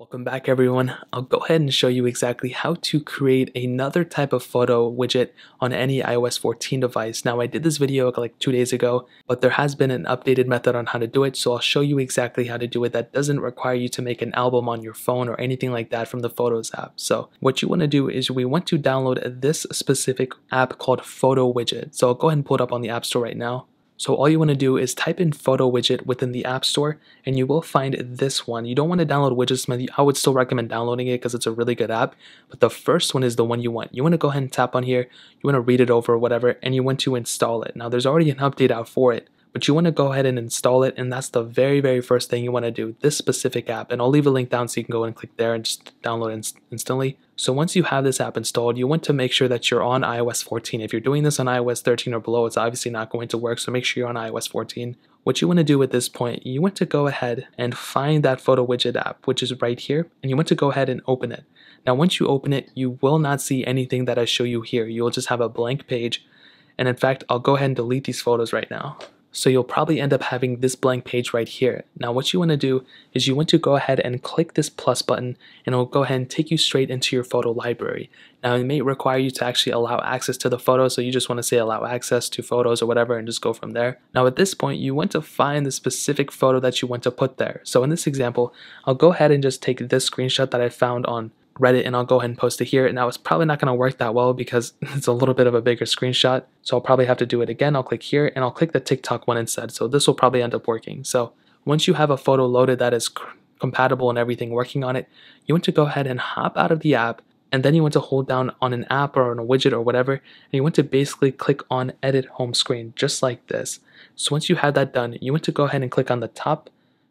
Welcome back everyone. I'll go ahead and show you exactly how to create another type of photo widget on any iOS 14 device. Now I did this video like two days ago, but there has been an updated method on how to do it, so I'll show you exactly how to do it. That doesn't require you to make an album on your phone or anything like that from the Photos app. So what you want to do is we want to download this specific app called Photo Widget. So I'll go ahead and pull it up on the App Store right now. So all you want to do is type in photo widget within the App Store and you will find this one. You don't want to download widgets. I would still recommend downloading it because it's a really good app. But the first one is the one you want. You want to go ahead and tap on here. You want to read it over whatever and you want to install it. Now there's already an update out for it but you want to go ahead and install it and that's the very very first thing you want to do this specific app and I'll leave a link down so you can go and click there and just download it instantly. So once you have this app installed you want to make sure that you're on iOS 14 if you're doing this on iOS 13 or below it's obviously not going to work so make sure you're on iOS 14 what you want to do at this point you want to go ahead and find that photo widget app which is right here and you want to go ahead and open it. Now once you open it you will not see anything that I show you here. You'll just have a blank page and in fact I'll go ahead and delete these photos right now so you'll probably end up having this blank page right here. Now what you want to do is you want to go ahead and click this plus button and it'll go ahead and take you straight into your photo library. Now it may require you to actually allow access to the photo so you just want to say allow access to photos or whatever and just go from there. Now at this point you want to find the specific photo that you want to put there. So in this example I'll go ahead and just take this screenshot that I found on Reddit and I'll go ahead and post it here. Now it's probably not going to work that well because it's a little bit of a bigger screenshot. So I'll probably have to do it again. I'll click here and I'll click the TikTok one instead. So this will probably end up working. So once you have a photo loaded that is compatible and everything working on it, you want to go ahead and hop out of the app and then you want to hold down on an app or on a widget or whatever and you want to basically click on edit home screen just like this. So once you have that done, you want to go ahead and click on the top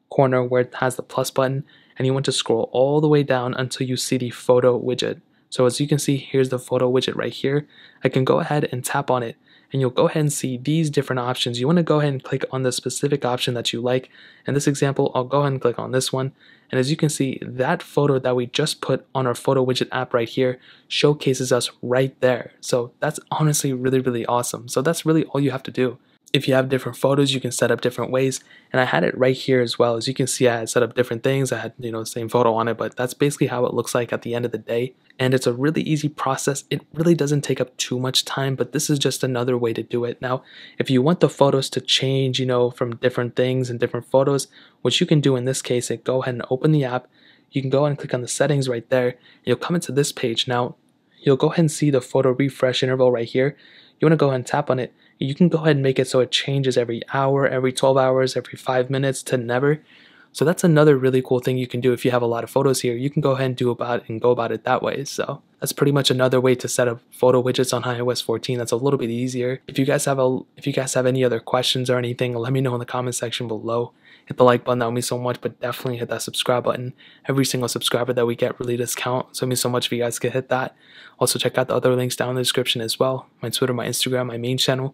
corner where it has the plus button and you want to scroll all the way down until you see the photo widget. So as you can see, here's the photo widget right here. I can go ahead and tap on it and you'll go ahead and see these different options. You want to go ahead and click on the specific option that you like. In this example, I'll go ahead and click on this one. And as you can see, that photo that we just put on our photo widget app right here showcases us right there. So that's honestly really, really awesome. So that's really all you have to do if you have different photos, you can set up different ways. And I had it right here as well. As you can see, I had set up different things. I had, you know, the same photo on it, but that's basically how it looks like at the end of the day. And it's a really easy process. It really doesn't take up too much time, but this is just another way to do it. Now, if you want the photos to change, you know, from different things and different photos, what you can do in this case is go ahead and open the app. You can go and click on the settings right there. You'll come into this page. Now, you'll go ahead and see the photo refresh interval right here. You want to go ahead and tap on it you can go ahead and make it so it changes every hour, every 12 hours, every 5 minutes to never. So that's another really cool thing you can do if you have a lot of photos here. You can go ahead and do about and go about it that way. So that's pretty much another way to set up photo widgets on iOS 14. That's a little bit easier. If you guys have a if you guys have any other questions or anything, let me know in the comment section below. Hit the like button, that would mean so much, but definitely hit that subscribe button. Every single subscriber that we get really does count. So it means so much if you guys could hit that. Also check out the other links down in the description as well. My Twitter, my Instagram, my main channel.